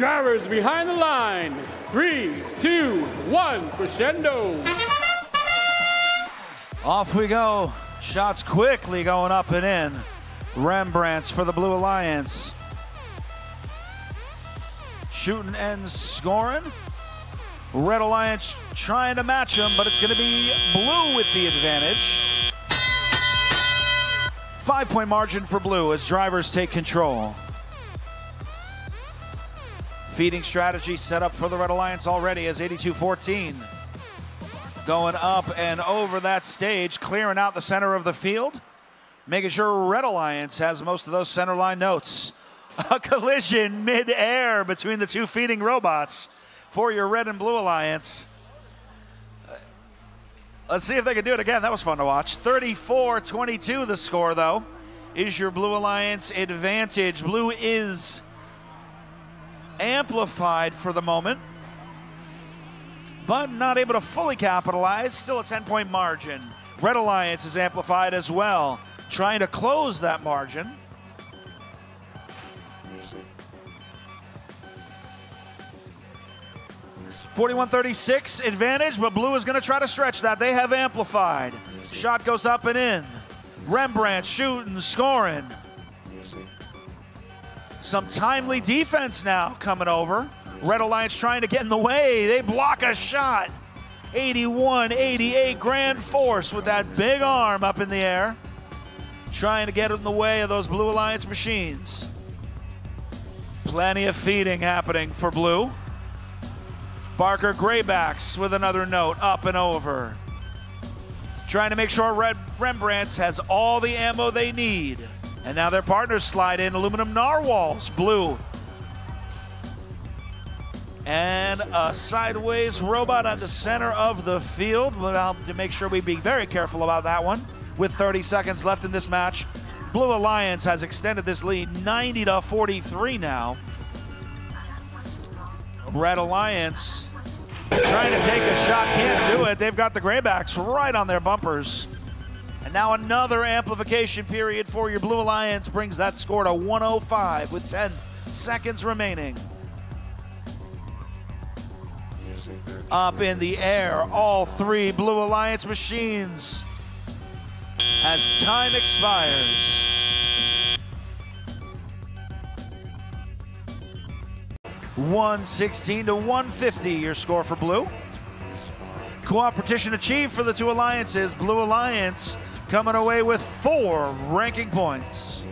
Drivers behind the line. Three, two, one, crescendo. Off we go. Shots quickly going up and in. Rembrandts for the Blue Alliance. Shooting and scoring. Red Alliance trying to match him, but it's going to be Blue with the advantage. Five point margin for Blue as drivers take control. Feeding strategy set up for the Red Alliance already as 82 14 going up and over that stage, clearing out the center of the field, making sure Red Alliance has most of those center line notes. A collision mid-air between the two feeding robots for your Red and Blue Alliance. Uh, let's see if they can do it again. That was fun to watch. 34 22 the score, though, is your Blue Alliance advantage. Blue is amplified for the moment but not able to fully capitalize. Still a 10 point margin. Red Alliance is amplified as well, trying to close that margin. Forty-one thirty-six advantage, but Blue is going to try to stretch that. They have amplified. Shot goes up and in. Rembrandt shooting, scoring. Some timely defense now coming over. Red Alliance trying to get in the way. They block a shot. 81 88 Grand Force with that big arm up in the air. Trying to get in the way of those Blue Alliance machines. Plenty of feeding happening for Blue. Barker Graybacks with another note up and over. Trying to make sure Red Rembrandts has all the ammo they need. And now their partners slide in aluminum narwhals. Blue and a sideways robot at the center of the field. Well, to make sure we be very careful about that one. With 30 seconds left in this match, Blue Alliance has extended this lead 90 to 43 now. Red Alliance trying to take a shot, can't do it. They've got the Graybacks right on their bumpers. And now another amplification period for your Blue Alliance brings that score to 105 with 10 seconds remaining. up in the air. All three Blue Alliance machines as time expires. One sixteen to one fifty. Your score for Blue cooperation achieved for the two alliances. Blue Alliance coming away with four ranking points.